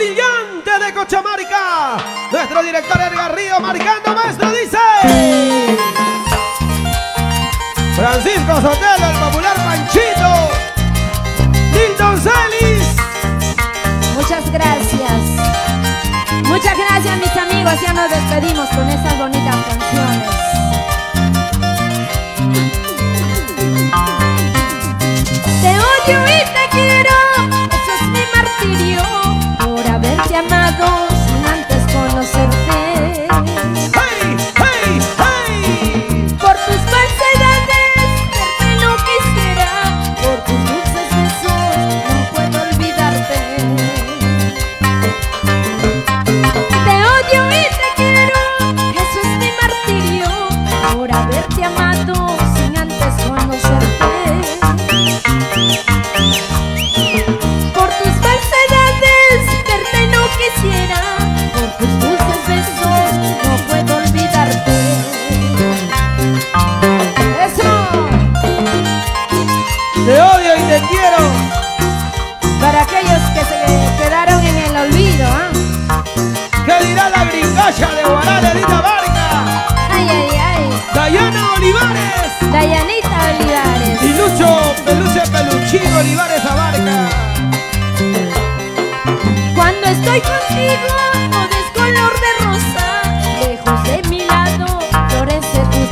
brillante de Cochamarca. Nuestro director Edgar Río marcando maestro dice. Francisco Sotelo, el popular Panchito. Dilton Celis. Muchas gracias. Muchas gracias mis amigos. Ya nos despedimos con esas bonitas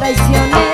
traicioné.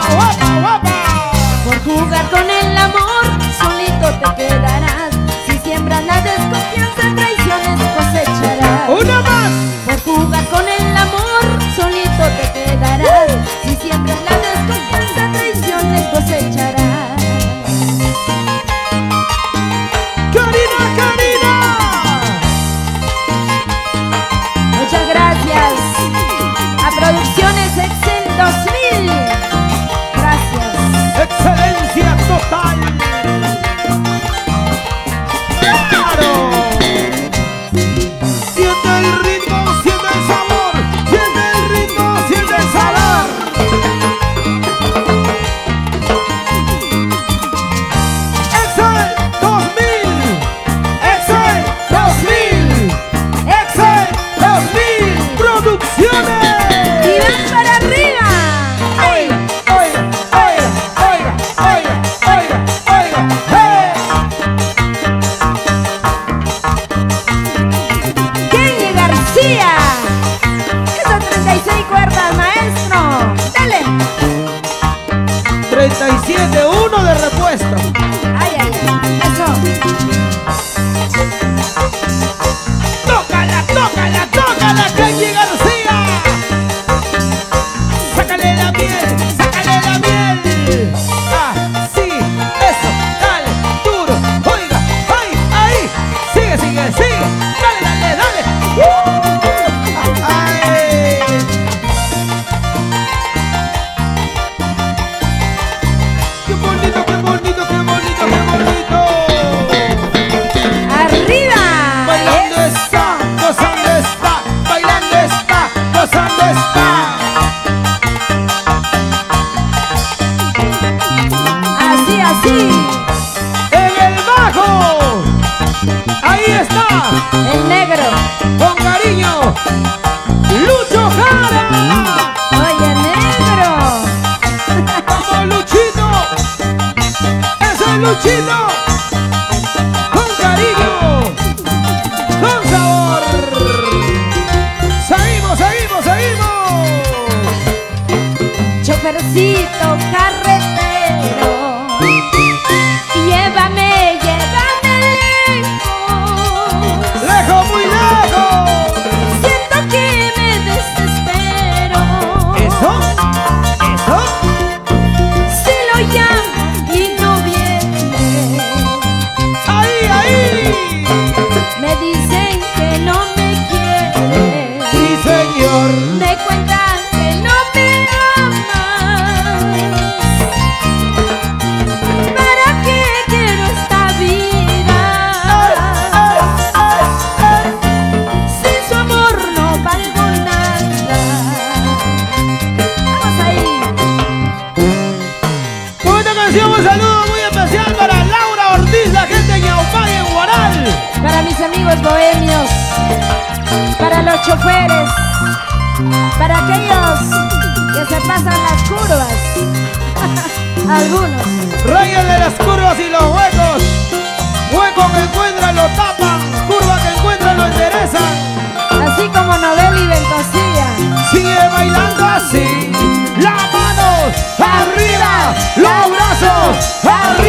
Oh, 37, uno de repuesto. chino, con cariño, con sabor. Seguimos, seguimos, seguimos. Chofercito. bohemios, para los choferes, para aquellos que se pasan las curvas, algunos. Reyes de las curvas y los huecos, hueco que encuentran lo tapan, curva que encuentran lo enderezan. Así como Novel y Ventosilla. Sigue bailando así, las manos arriba, los brazos arriba.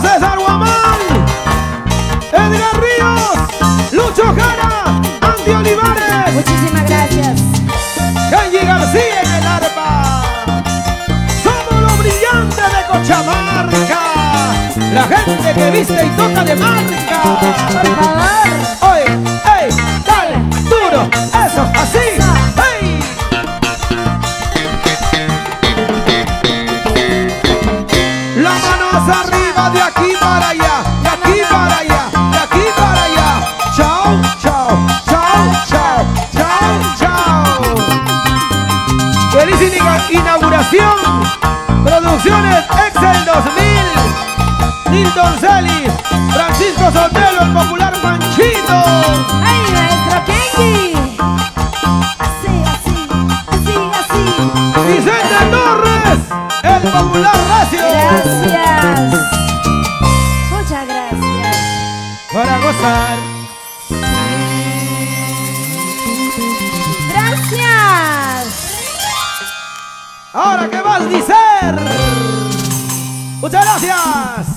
César Guamán, Edgar Ríos, Lucho Jara, Andy Olivares. Muchísimas gracias. Kenji García en el arpa. Somos los brillantes de Cochamarca. La gente que viste y toca de marca. Por favor. Oye, ey, dale, duro, eso, así. inauguración. Producciones Excel 2000. Nilton Celis, Francisco Sotelo, el popular Manchito. ¡Ay, maestro Kenji! Así, así, así. Vicente Torres, el popular Gracias. Muchas gracias. Para gozar. Ahora que vas a dicer. Muchas gracias.